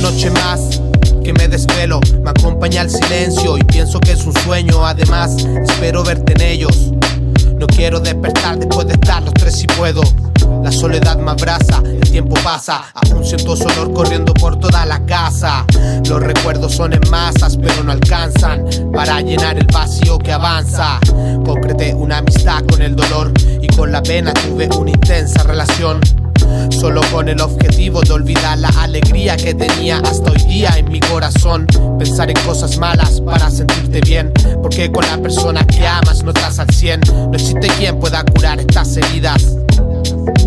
noche más que me desvelo, me acompaña el silencio y pienso que es un sueño. Además, espero verte en ellos. No quiero despertar después de estar los tres si puedo. La soledad me abraza, el tiempo pasa, aún siento su olor corriendo por toda la casa. Los recuerdos son en masas, pero no alcanzan para llenar el vacío que avanza. Concreté una amistad con el dolor y con la pena tuve una intensa relación. Solo con el objetivo de olvidar la alegría que tenía hasta hoy día en mi corazón. Pensar en cosas malas para sentirte bien. Porque con la persona que amas no estás al 100. No existe quien pueda curar estas heridas.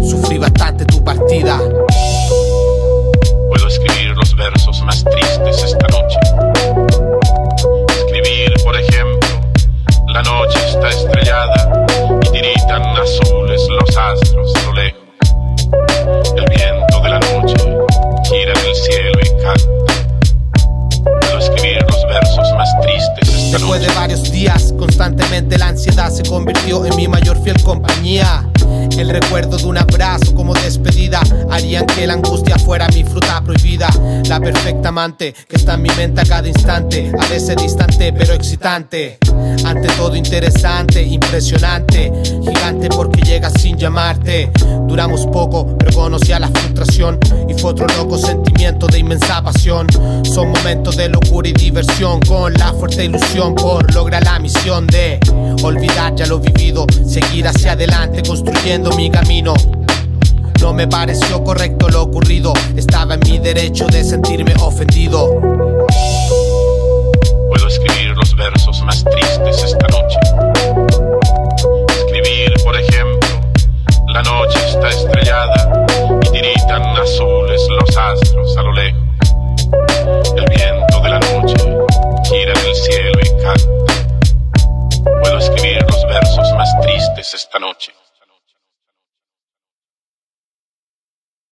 Sufrí bastante tu partida. Constantemente la ansiedad se convirtió en mi mayor fiel compañía. El recuerdo de un abrazo como despedida harían que la angustia fuera mi fruta prohibida. La perfecta amante que está en mi mente a cada instante, a veces distante pero excitante. Ante todo interesante, impresionante, gigante porque llega sin llamarte. Duramos poco, pero conocía la frustración fue otro loco sentimiento de inmensa pasión. Son momentos de locura y diversión con la fuerte ilusión por lograr la misión de olvidar ya lo vivido, seguir hacia adelante construyendo mi camino. No me pareció correcto lo ocurrido, estaba en mi derecho de sentirme ofendido. Puedo escribir los versos más tristes a lo lejos. El viento de la noche gira en el cielo y canta. Puedo escribir los versos más tristes esta noche.